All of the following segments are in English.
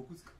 beaucoup de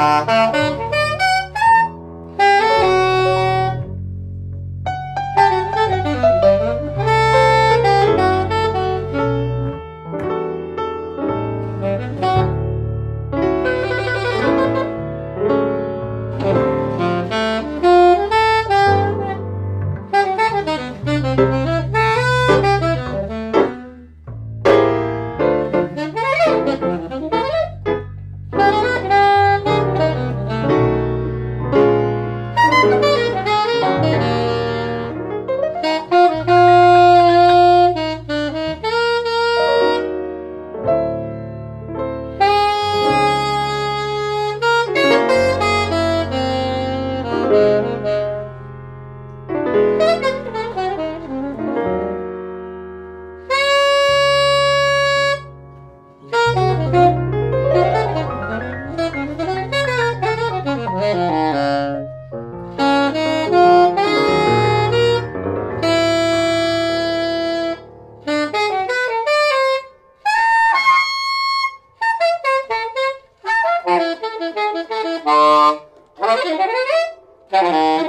Thank you. Hey.